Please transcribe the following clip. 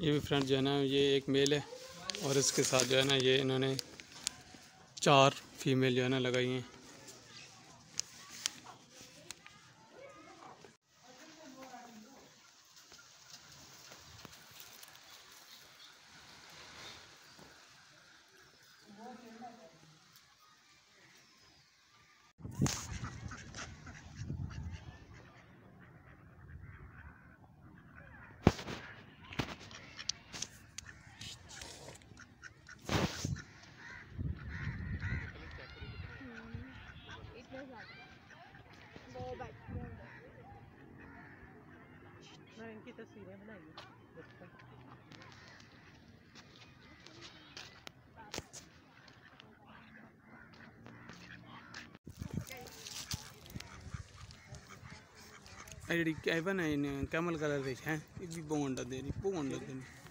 ये भी फ्रेंड जो है ना, ये एक मेल है और इसके साथ जो है ना, ये इन्होंने चार फीमेल जो है ना लगाई हैं। और इनकी तस्वीरें कैमल कलर देखा है। ये भी बहुत अंडा दे रही बहुत दे रही